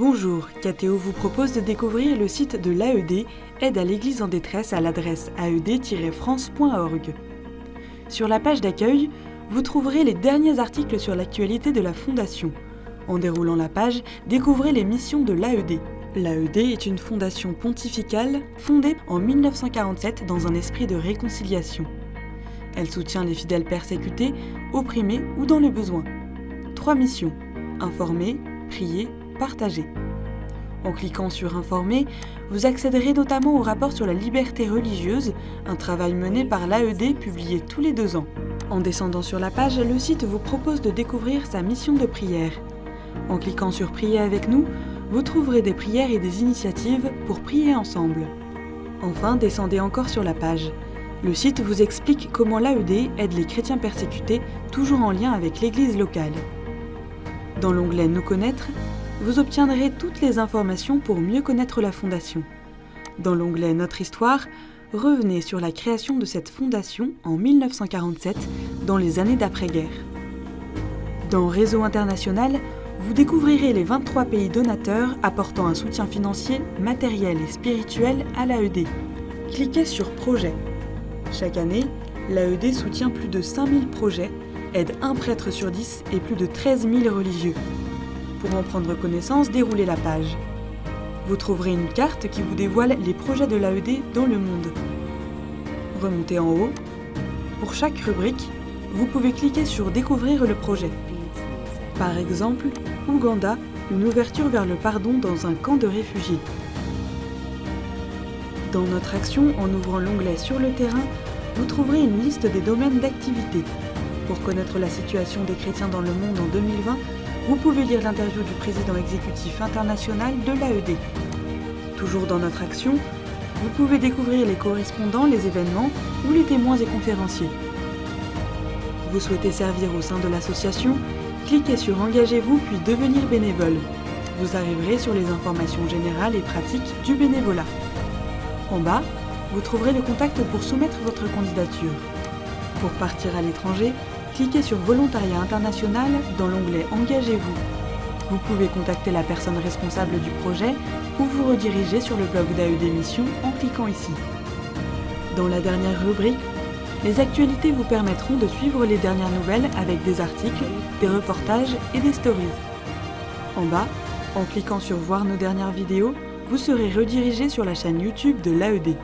KTO vous propose de découvrir le site de l'AED, Aide à l'Église en détresse à l'adresse aed-france.org. Sur la page d'accueil, vous trouverez les derniers articles sur l'actualité de la Fondation. En déroulant la page, découvrez les missions de l'AED. L'AED est une fondation pontificale fondée en 1947 dans un esprit de réconciliation. Elle soutient les fidèles persécutés, opprimés ou dans le besoin. Trois missions informer, prier, En cliquant sur Informer, vous accéderez notamment au rapport sur la liberté religieuse, un travail mené par l'AED publié tous les deux ans. En descendant sur la page, le site vous propose de découvrir sa mission de prière. En cliquant sur Prier avec nous, vous trouverez des prières et des initiatives pour prier ensemble. Enfin, descendez encore sur la page. Le site vous explique comment l'AED aide les chrétiens persécutés, toujours en lien avec l'Église locale. Dans l'onglet Nous connaître, vous obtiendrez toutes les informations pour mieux connaître la Fondation. Dans l'onglet Notre histoire, revenez sur la création de cette fondation en 1947, dans les années d'après-guerre. Dans Réseau international, vous découvrirez les 23 pays donateurs apportant un soutien financier, matériel et spirituel à l'AED. Cliquez sur Projet. Chaque année, l'AED soutient plus de 5000 projets, aide un prêtre sur 10 et plus de 13 000 religieux. Pour en prendre connaissance, déroulez la page. Vous trouverez une carte qui vous dévoile les projets de l'AED dans le monde. Remontez en haut. Pour chaque rubrique, vous pouvez cliquer sur Découvrir le projet. Par exemple, Ouganda, une ouverture vers le pardon dans un camp de réfugiés. Dans notre action, en ouvrant l'onglet Sur le terrain, vous trouverez une liste des domaines d'activité. Pour connaître la situation des chrétiens dans le monde en 2020, vous pouvez lire l'interview du président exécutif international de l'AED. Toujours dans notre action, vous pouvez découvrir les correspondants, les événements ou les témoins et conférenciers. Vous souhaitez servir au sein de l'association? Cliquez sur Engagez-vous puis devenir bénévole. Vous arriverez sur les informations générales et pratiques du bénévolat. En bas, vous trouverez le contact pour soumettre votre candidature. Pour partir à l'étranger, cliquez sur Volontariat international dans l'onglet Engagez-vous. Vous pouvez contacter la personne responsable du projet ou vous rediriger sur le blog d'AED Mission en cliquant ici. Dans la dernière rubrique, les actualités vous permettront de suivre les dernières nouvelles avec des articles, des reportages et des stories. En bas, en cliquant sur Voir nos dernières vidéos, vous serez redirigé sur la chaîne YouTube de l'AED.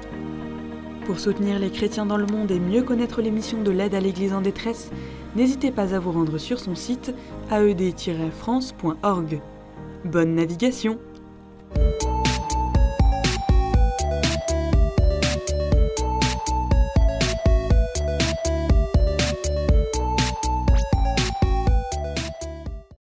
Pour soutenir les chrétiens dans le monde et mieux connaître les missions de l'aide à l'Église en détresse, n'hésitez pas à vous rendre sur son site aed-france.org. Bonne navigation